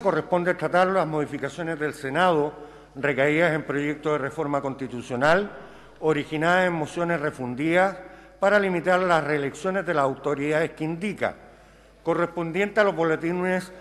corresponde tratar las modificaciones del Senado recaídas en proyectos de reforma constitucional originadas en mociones refundidas para limitar las reelecciones de las autoridades que indica, correspondiente a los boletines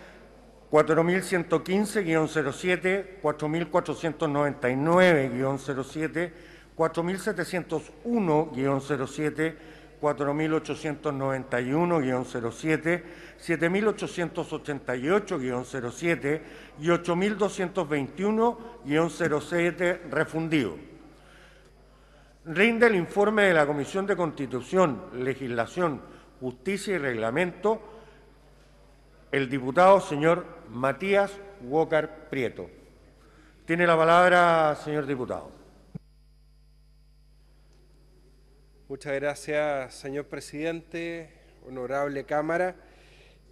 4115-07, 4499-07, 4701-07, 4891-07, 7888-07 y 8221-07 refundido. Rinde el informe de la Comisión de Constitución, Legislación, Justicia y Reglamento el diputado señor Matías Walker Prieto. Tiene la palabra, señor diputado. Muchas gracias, señor presidente, honorable Cámara.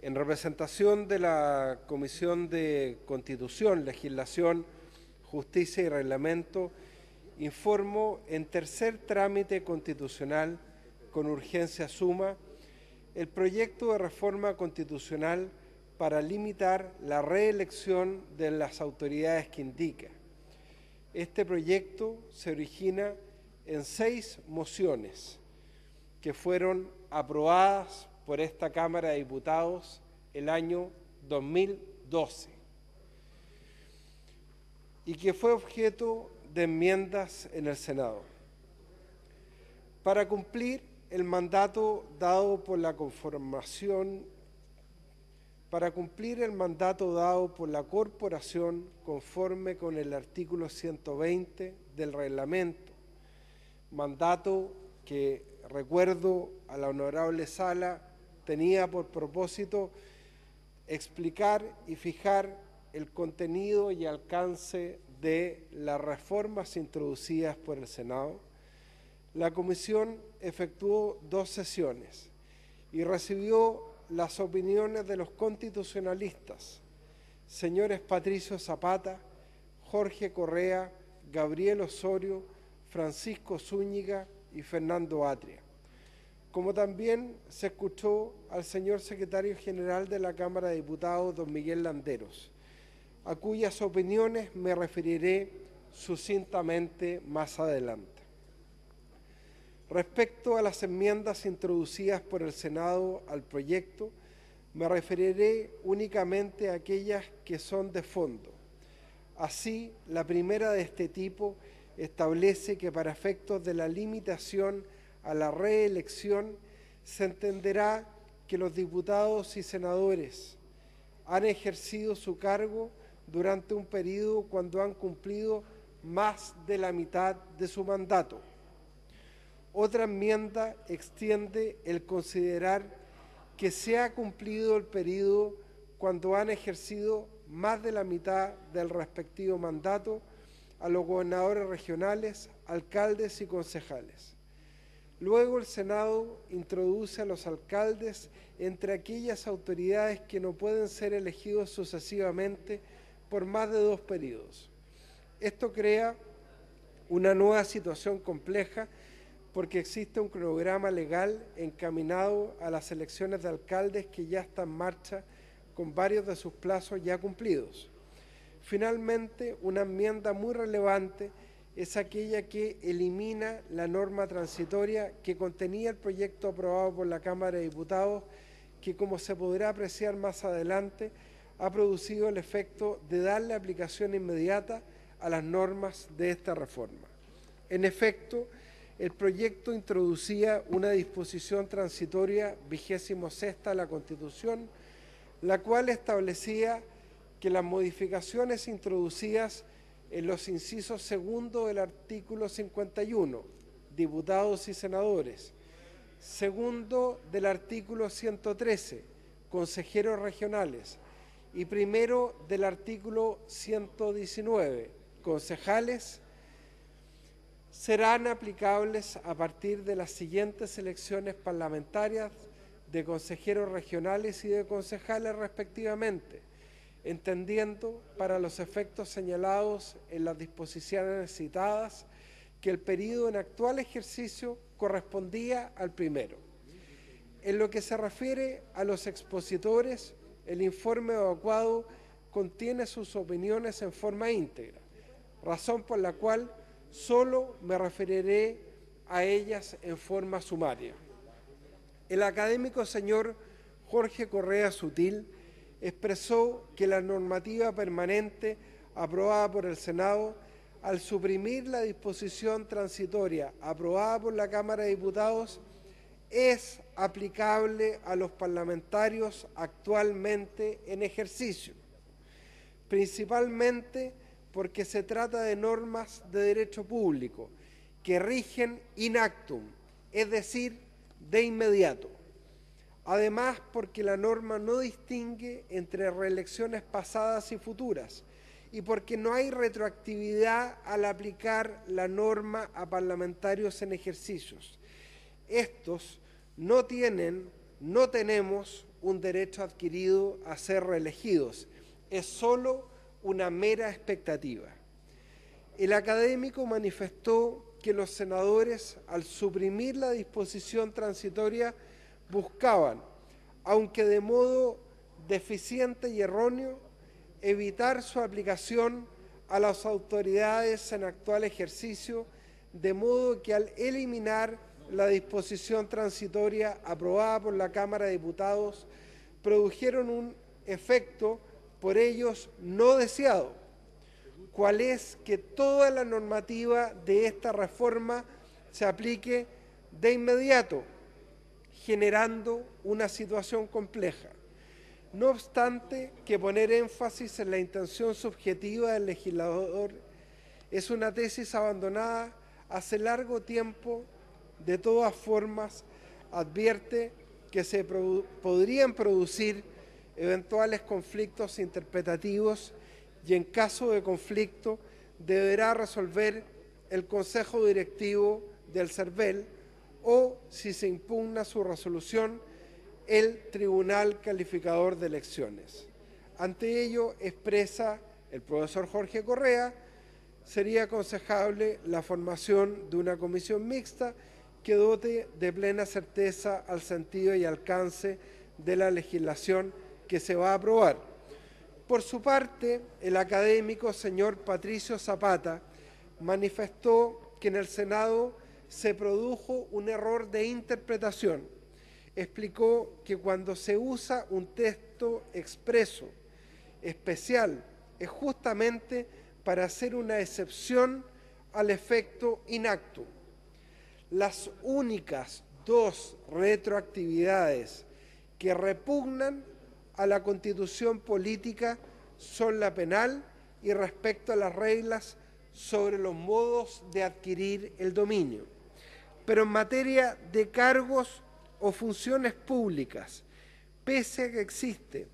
En representación de la Comisión de Constitución, Legislación, Justicia y Reglamento, informo en tercer trámite constitucional con urgencia suma el proyecto de reforma constitucional para limitar la reelección de las autoridades que indica. Este proyecto se origina en seis mociones que fueron aprobadas por esta Cámara de Diputados el año 2012 y que fue objeto de enmiendas en el Senado. Para cumplir el mandato dado por la conformación, para cumplir el mandato dado por la corporación conforme con el artículo 120 del reglamento, mandato que recuerdo a la honorable sala tenía por propósito explicar y fijar el contenido y alcance de las reformas introducidas por el Senado, la Comisión efectuó dos sesiones y recibió las opiniones de los constitucionalistas, señores Patricio Zapata, Jorge Correa, Gabriel Osorio, Francisco Zúñiga y Fernando Atria. Como también se escuchó al señor secretario general de la Cámara de Diputados, don Miguel Landeros, a cuyas opiniones me referiré sucintamente más adelante. Respecto a las enmiendas introducidas por el Senado al proyecto, me referiré únicamente a aquellas que son de fondo. Así, la primera de este tipo establece que para efectos de la limitación a la reelección se entenderá que los diputados y senadores han ejercido su cargo durante un periodo cuando han cumplido más de la mitad de su mandato. Otra enmienda extiende el considerar que se ha cumplido el periodo cuando han ejercido más de la mitad del respectivo mandato a los gobernadores regionales, alcaldes y concejales. Luego el Senado introduce a los alcaldes entre aquellas autoridades que no pueden ser elegidos sucesivamente por más de dos periodos. Esto crea una nueva situación compleja porque existe un cronograma legal encaminado a las elecciones de alcaldes que ya está en marcha con varios de sus plazos ya cumplidos. Finalmente, una enmienda muy relevante es aquella que elimina la norma transitoria que contenía el proyecto aprobado por la Cámara de Diputados, que como se podrá apreciar más adelante, ha producido el efecto de darle aplicación inmediata a las normas de esta reforma. En efecto, el proyecto introducía una disposición transitoria vigésimo sexta de la Constitución, la cual establecía que las modificaciones introducidas en los incisos segundo del artículo 51, diputados y senadores, segundo del artículo 113, consejeros regionales, y primero del artículo 119, concejales, serán aplicables a partir de las siguientes elecciones parlamentarias de consejeros regionales y de concejales respectivamente entendiendo para los efectos señalados en las disposiciones citadas que el periodo en actual ejercicio correspondía al primero. En lo que se refiere a los expositores, el informe evacuado contiene sus opiniones en forma íntegra, razón por la cual solo me referiré a ellas en forma sumaria. El académico señor Jorge Correa Sutil expresó que la normativa permanente aprobada por el Senado, al suprimir la disposición transitoria aprobada por la Cámara de Diputados, es aplicable a los parlamentarios actualmente en ejercicio, principalmente porque se trata de normas de derecho público que rigen in actum, es decir, de inmediato. Además, porque la norma no distingue entre reelecciones pasadas y futuras y porque no hay retroactividad al aplicar la norma a parlamentarios en ejercicios. Estos no tienen, no tenemos un derecho adquirido a ser reelegidos, es solo una mera expectativa. El académico manifestó que los senadores, al suprimir la disposición transitoria, buscaban, aunque de modo deficiente y erróneo, evitar su aplicación a las autoridades en actual ejercicio, de modo que al eliminar la disposición transitoria aprobada por la Cámara de Diputados, produjeron un efecto por ellos no deseado, cual es que toda la normativa de esta reforma se aplique de inmediato, generando una situación compleja. No obstante que poner énfasis en la intención subjetiva del legislador es una tesis abandonada hace largo tiempo, de todas formas advierte que se podrían producir eventuales conflictos interpretativos y en caso de conflicto deberá resolver el Consejo Directivo del CERVEL o, si se impugna su resolución, el Tribunal Calificador de Elecciones. Ante ello, expresa el profesor Jorge Correa, sería aconsejable la formación de una comisión mixta que dote de plena certeza al sentido y alcance de la legislación que se va a aprobar. Por su parte, el académico señor Patricio Zapata manifestó que en el Senado se produjo un error de interpretación explicó que cuando se usa un texto expreso, especial, es justamente para hacer una excepción al efecto inacto. Las únicas dos retroactividades que repugnan a la constitución política son la penal y respecto a las reglas sobre los modos de adquirir el dominio. Pero en materia de cargos o funciones públicas, pese a que existe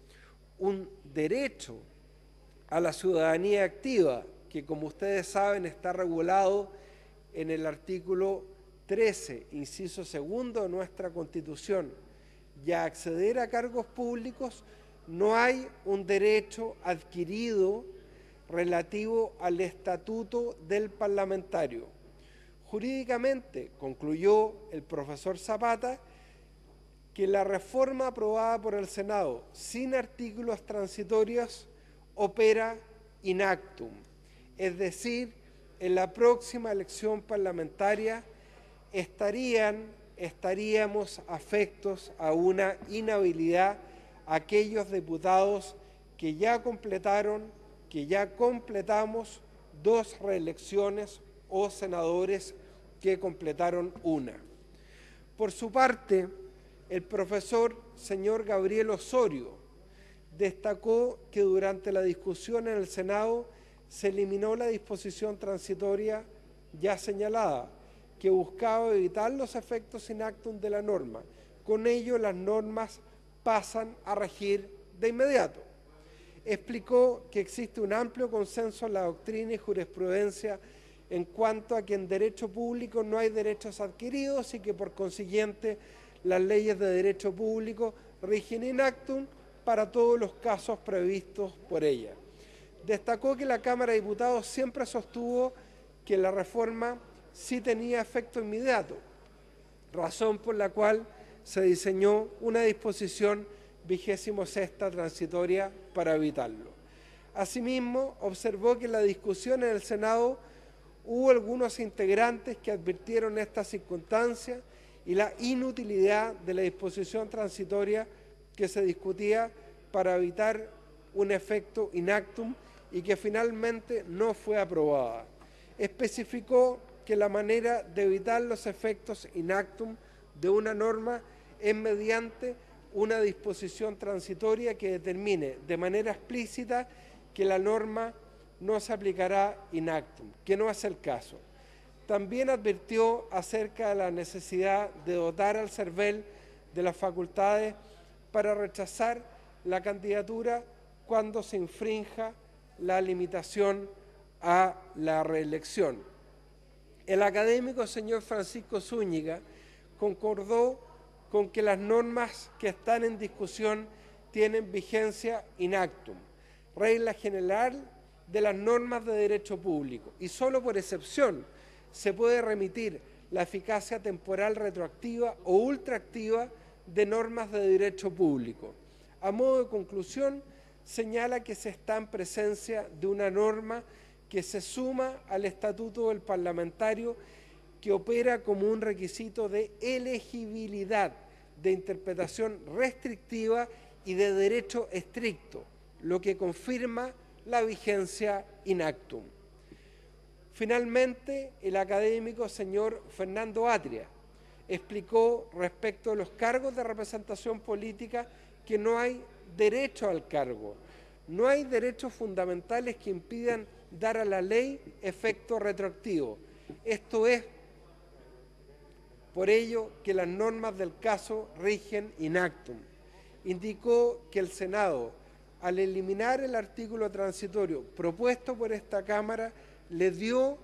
un derecho a la ciudadanía activa, que como ustedes saben está regulado en el artículo 13, inciso segundo de nuestra Constitución, y a acceder a cargos públicos, no hay un derecho adquirido relativo al estatuto del parlamentario. Jurídicamente, concluyó el profesor Zapata, que la reforma aprobada por el Senado sin artículos transitorios opera inactum, es decir, en la próxima elección parlamentaria estarían, estaríamos afectos a una inhabilidad aquellos diputados que ya completaron, que ya completamos dos reelecciones o senadores que completaron una. Por su parte, el profesor señor Gabriel Osorio destacó que durante la discusión en el Senado se eliminó la disposición transitoria ya señalada, que buscaba evitar los efectos inactum de la norma. Con ello las normas pasan a regir de inmediato. Explicó que existe un amplio consenso en la doctrina y jurisprudencia en cuanto a que en derecho público no hay derechos adquiridos y que por consiguiente las leyes de derecho público rigen in actum para todos los casos previstos por ella. Destacó que la Cámara de Diputados siempre sostuvo que la reforma sí tenía efecto inmediato, razón por la cual se diseñó una disposición vigésimo sexta transitoria para evitarlo. Asimismo, observó que la discusión en el Senado hubo algunos integrantes que advirtieron esta circunstancia y la inutilidad de la disposición transitoria que se discutía para evitar un efecto inactum y que finalmente no fue aprobada. Especificó que la manera de evitar los efectos inactum de una norma es mediante una disposición transitoria que determine de manera explícita que la norma no se aplicará inactum, que no es el caso. También advirtió acerca de la necesidad de dotar al CERVEL de las facultades para rechazar la candidatura cuando se infrinja la limitación a la reelección. El académico señor Francisco Zúñiga concordó con que las normas que están en discusión tienen vigencia inactum, regla general de las normas de derecho público, y solo por excepción se puede remitir la eficacia temporal retroactiva o ultraactiva de normas de derecho público. A modo de conclusión, señala que se está en presencia de una norma que se suma al estatuto del parlamentario que opera como un requisito de elegibilidad, de interpretación restrictiva y de derecho estricto, lo que confirma la vigencia inactum. Finalmente, el académico señor Fernando Atria explicó respecto a los cargos de representación política que no hay derecho al cargo, no hay derechos fundamentales que impidan dar a la ley efecto retroactivo. Esto es por ello que las normas del caso rigen inactum. Indicó que el Senado, al eliminar el artículo transitorio propuesto por esta Cámara, le dio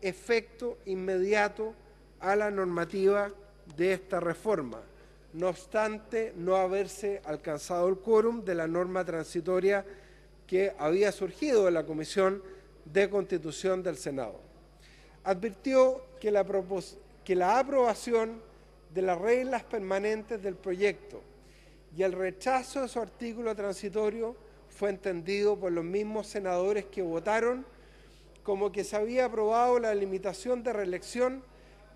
efecto inmediato a la normativa de esta reforma, no obstante no haberse alcanzado el quórum de la norma transitoria que había surgido de la Comisión de Constitución del Senado. Advirtió que la, que la aprobación de las reglas permanentes del proyecto y el rechazo de su artículo transitorio fue entendido por los mismos senadores que votaron como que se había aprobado la limitación de reelección,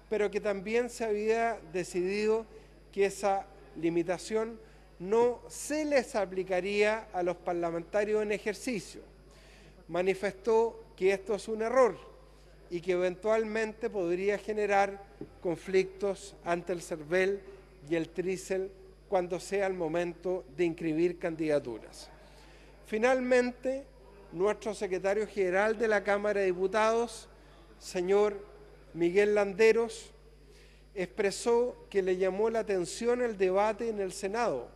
pero que también se había decidido que esa limitación no se les aplicaría a los parlamentarios en ejercicio. Manifestó que esto es un error y que eventualmente podría generar conflictos ante el CERVEL y el TRICEL cuando sea el momento de inscribir candidaturas. Finalmente, nuestro secretario general de la Cámara de Diputados, señor Miguel Landeros, expresó que le llamó la atención el debate en el Senado,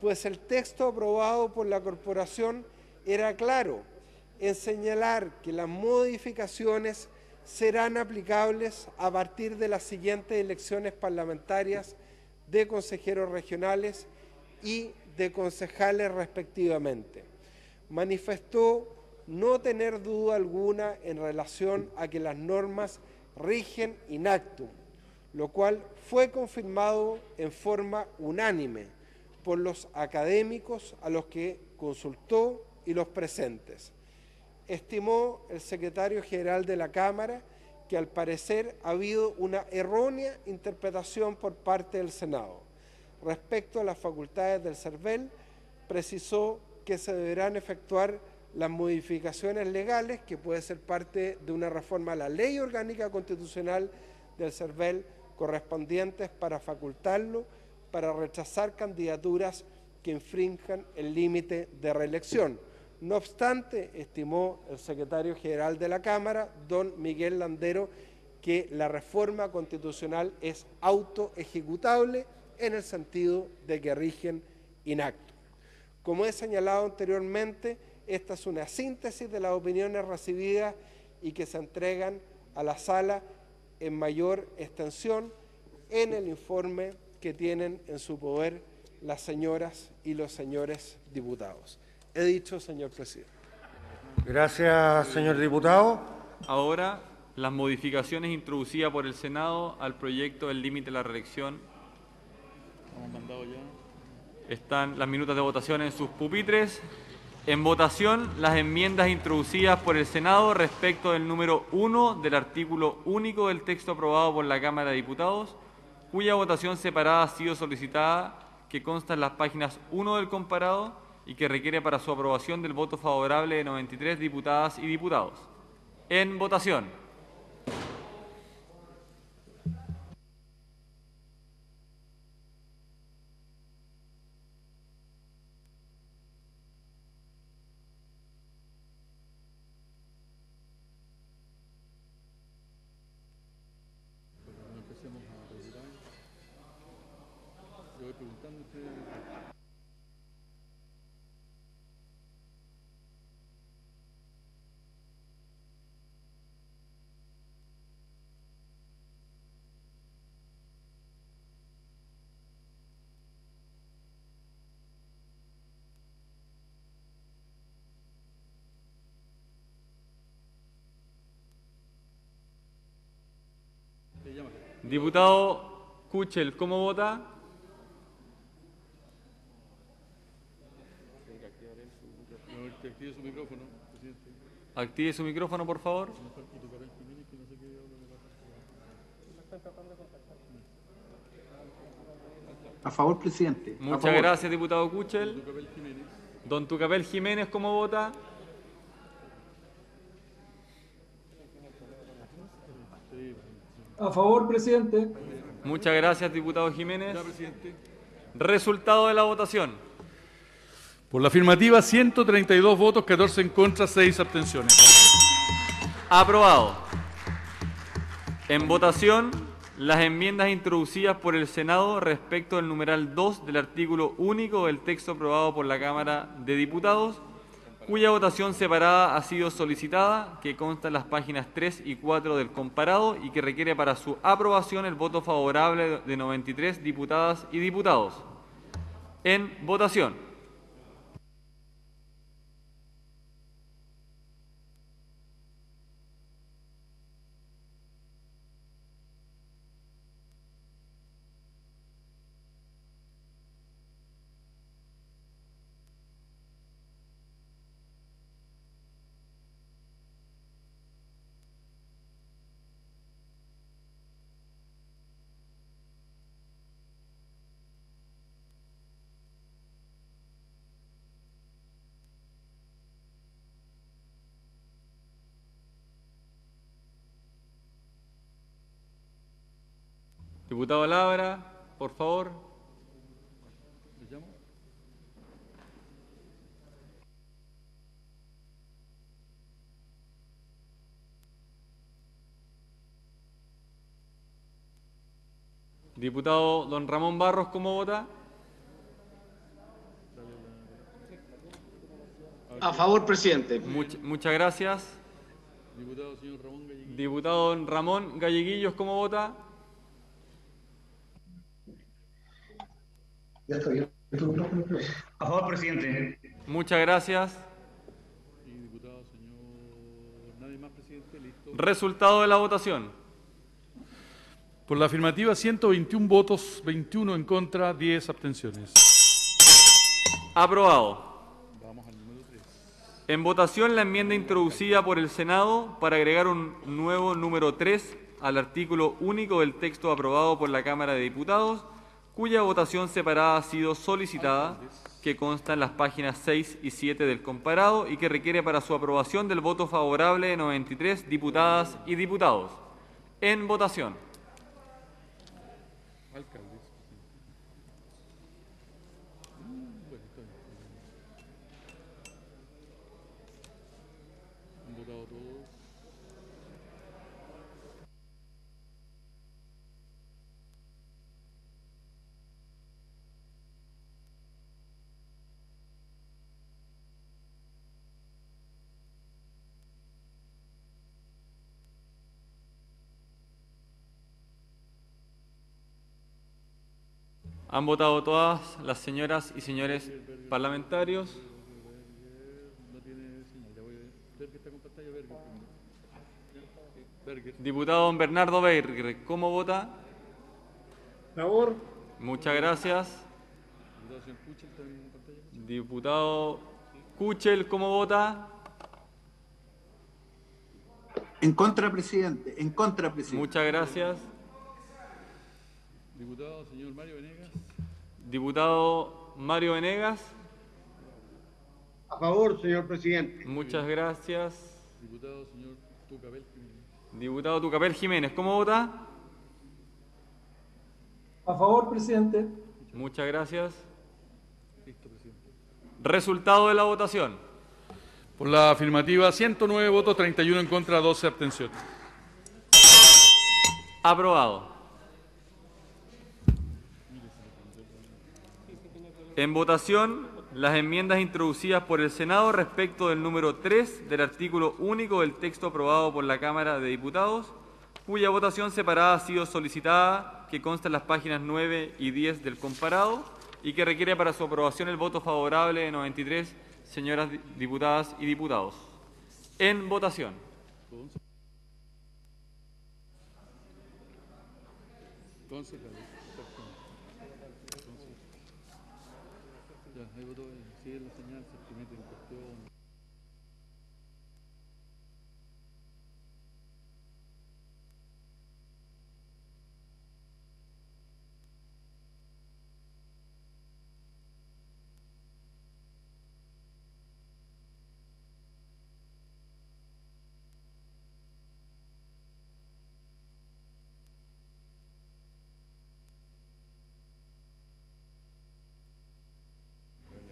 pues el texto aprobado por la corporación era claro en señalar que las modificaciones serán aplicables a partir de las siguientes elecciones parlamentarias de consejeros regionales y de concejales respectivamente manifestó no tener duda alguna en relación a que las normas rigen inactum, lo cual fue confirmado en forma unánime por los académicos a los que consultó y los presentes. Estimó el secretario general de la Cámara que al parecer ha habido una errónea interpretación por parte del Senado. Respecto a las facultades del CERVEL, precisó que se deberán efectuar las modificaciones legales, que puede ser parte de una reforma a la ley orgánica constitucional del CERVEL correspondientes para facultarlo para rechazar candidaturas que infrinjan el límite de reelección. No obstante, estimó el secretario general de la Cámara, don Miguel Landero, que la reforma constitucional es autoejecutable en el sentido de que rigen inacto. Como he señalado anteriormente, esta es una síntesis de las opiniones recibidas y que se entregan a la sala en mayor extensión en el informe que tienen en su poder las señoras y los señores diputados. He dicho, señor presidente. Gracias, señor diputado. Ahora, las modificaciones introducidas por el Senado al proyecto del límite de la reelección. Están las minutas de votación en sus pupitres. En votación, las enmiendas introducidas por el Senado respecto del número 1 del artículo único del texto aprobado por la Cámara de Diputados, cuya votación separada ha sido solicitada, que consta en las páginas 1 del comparado y que requiere para su aprobación del voto favorable de 93 diputadas y diputados. En votación. Diputado Kuchel, ¿cómo vota? active su micrófono, presidente. Active su micrófono, por favor. A favor, presidente. Muchas favor. gracias, diputado Kuchel. Don Tucapel Jiménez, ¿cómo vota? A favor, presidente. Muchas gracias, diputado Jiménez. Ya, presidente. Resultado de la votación. Por la afirmativa, 132 votos, 14 en contra, 6 abstenciones. Aprobado. En votación, las enmiendas introducidas por el Senado respecto del numeral 2 del artículo único del texto aprobado por la Cámara de Diputados, cuya votación separada ha sido solicitada, que consta en las páginas 3 y 4 del comparado y que requiere para su aprobación el voto favorable de 93 diputadas y diputados. En votación. Diputado Labra, por favor. Diputado don Ramón Barros, ¿cómo vota? A favor, presidente. Much- muchas gracias. Diputado señor Ramón Gallegui. Diputado don Ramón Galleguillos, ¿cómo vota? A favor, presidente. Muchas gracias. Y diputado señor... Nadie más, presidente. Listo. Resultado de la votación. Por la afirmativa, 121 votos, 21 en contra, 10 abstenciones. Aprobado. Vamos al número 3. En votación la enmienda introducida por el Senado para agregar un nuevo número 3 al artículo único del texto aprobado por la Cámara de Diputados, cuya votación separada ha sido solicitada, que consta en las páginas 6 y 7 del comparado y que requiere para su aprobación del voto favorable de 93 diputadas y diputados. En votación. Han votado todas las señoras y señores parlamentarios. No tiene señal. Ya voy a ver que está con pantalla verde. Berger. Diputado don Bernardo Berger, ¿cómo vota? Favor. Muchas gracias. Diputado Kuchel, ¿cómo vota? En contra, presidente. En contra, presidente. Muchas gracias. Diputado, señor Mario Venegas. Diputado Mario Venegas. A favor, señor presidente. Muchas gracias. Diputado, señor Tucapel Jiménez. Diputado Tucapel Jiménez, ¿cómo vota? A favor, presidente. Muchas gracias. Listo, presidente. Resultado de la votación. Por la afirmativa, 109 votos, 31 en contra, 12 abstenciones. Aprobado. En votación, las enmiendas introducidas por el Senado respecto del número 3 del artículo único del texto aprobado por la Cámara de Diputados, cuya votación separada ha sido solicitada, que consta en las páginas 9 y 10 del comparado, y que requiere para su aprobación el voto favorable de 93 señoras di- diputadas y diputados. En votación. Concejal. Ya, ahí votó, eh, sigue la señal, se te mete en cuestión.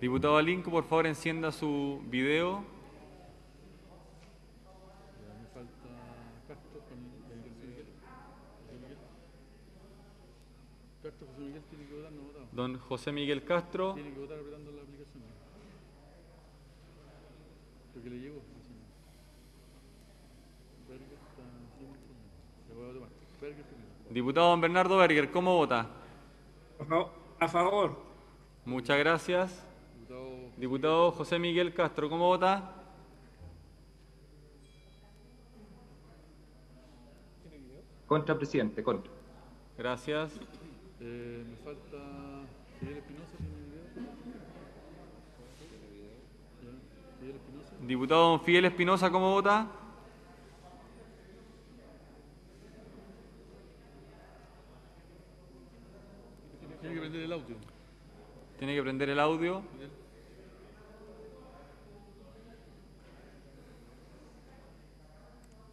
Diputado Alinco, por favor, encienda su video. Ya, me falta Castro con el José Miguel. José Miguel. Castro, José Miguel tiene que votar, no ha votado. Don José Miguel Castro. Tiene que votar apretando la aplicación. Creo que le llegó. Diputado don Bernardo Berger, ¿cómo vota? A favor. Muchas gracias. Diputado José Miguel Castro, ¿cómo vota? Contra, presidente, contra. Gracias. Eh, me falta Fidel Espinosa, ¿tiene video? Ya, Fidel Espinosa. Diputado don Fidel Espinosa, ¿cómo vota? Tiene que prender el audio. Tiene que prender el audio. Fidel.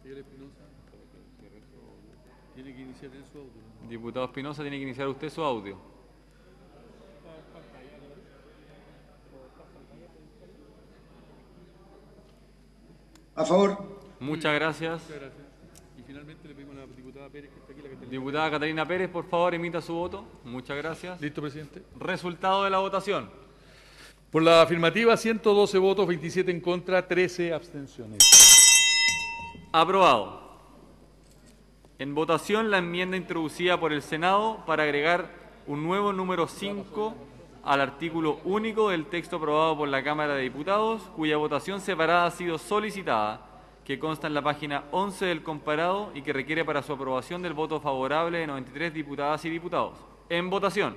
Fidel Espinosa. Tiene que iniciar en su audio. Diputado Espinosa, tiene que iniciar usted su audio. A favor. Muchas gracias. Muchas gracias. Y finalmente le pedimos a la diputada Pérez que está aquí, la Catalina. Diputada Catalina Pérez, por favor, emita su voto. Muchas gracias. Listo, presidente. Resultado de la votación. Por la afirmativa, 112 votos, 27 en contra, 13 abstenciones. Aprobado. En votación la enmienda introducida por el Senado para agregar un nuevo número 5 al artículo único del texto aprobado por la Cámara de Diputados, cuya votación separada ha sido solicitada, que consta en la página 11 del comparado y que requiere para su aprobación del voto favorable de 93 diputadas y diputados. En votación.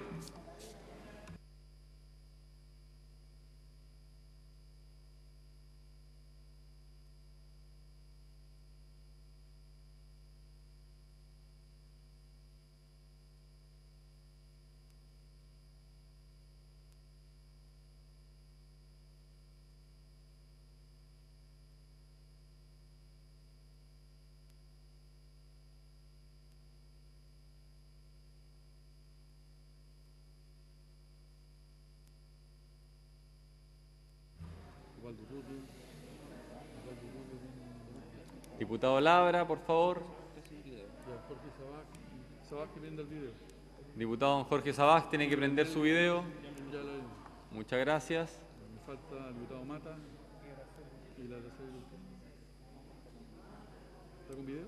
Diputado Labra, por favor. Diputado Jorge Sabaj tiene que prender su video. Muchas gracias. Me falta el diputado Mata y la. ¿Está con video?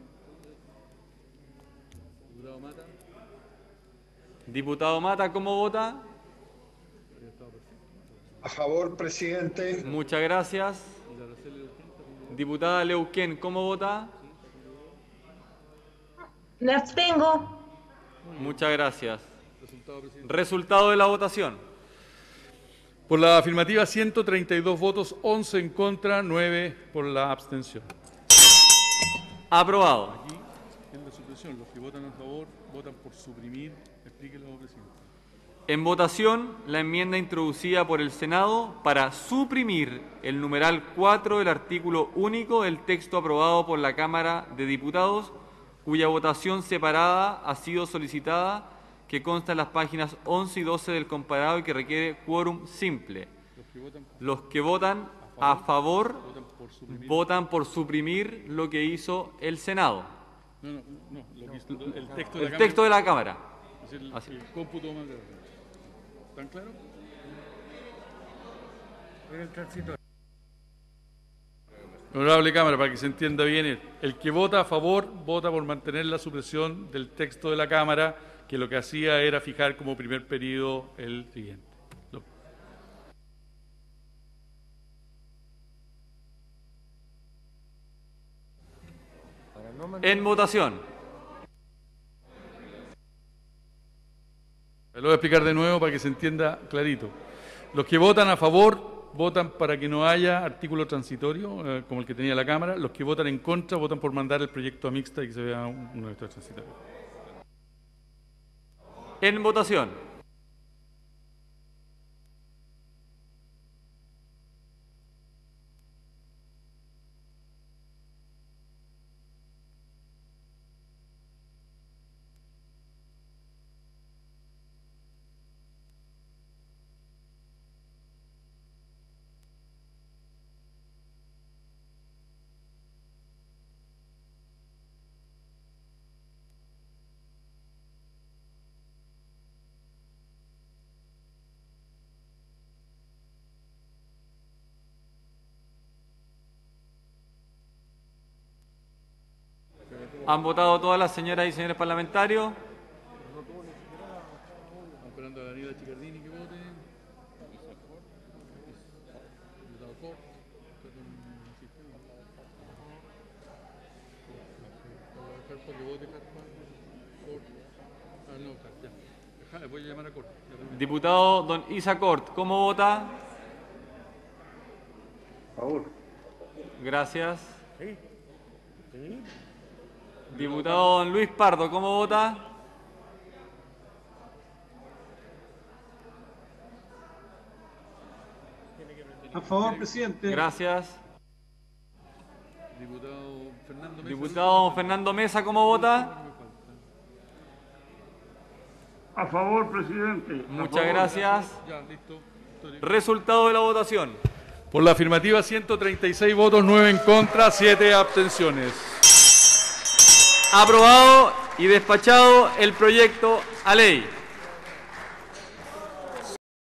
Diputado Mata. Diputado Mata, ¿cómo vota? A favor, presidente. Muchas gracias. Diputada Leuquén, ¿cómo vota? Me abstengo. Muchas gracias. Resultado de la votación. Por la afirmativa, 132 votos, 11 en contra, 9 por la abstención. Aprobado. Aquí, en la supresión, los que votan a favor votan por suprimir. Explíquelo, presidente. En votación, la enmienda introducida por el Senado para suprimir el numeral 4 del artículo único del texto aprobado por la Cámara de Diputados, cuya votación separada ha sido solicitada, que consta en las páginas 11 y 12 del comparado y que requiere quórum simple. Los que votan a favor votan por suprimir lo que hizo el Senado, No, no, no, el texto de la el Cámara. texto de la Cámara. Es el, Así. el cómputo más grande. ¿Están claros? Honorable Cámara, para que se entienda bien, el- el que vota a favor vota por mantener la supresión del texto de la Cámara, que lo que hacía era fijar como primer periodo el siguiente. Lo- En votación. Lo voy a explicar de nuevo para que se entienda clarito. Los que votan a favor votan para que no haya artículo transitorio, eh, como el que tenía la Cámara. Los que votan en contra votan por mandar el proyecto a mixta y que se vea un, un transitorio. En votación. ¿Han votado todas las señoras y señores parlamentarios? Estamos esperando a Daniela Chicardini que vote. Voy a llamar a Cort. Diputado don Isa Cort, ¿cómo vota? Favor. Gracias. Diputado don Luis Pardo, ¿cómo vota? A favor, presidente. Gracias. Diputado Fernando Mesa. Diputado don Fernando Mesa, ¿cómo vota? A favor, presidente. Muchas gracias. Ya, listo. Resultado de la votación. Por la afirmativa, 136 votos, 9 en contra, 7 abstenciones. Aprobado y despachado el proyecto a ley.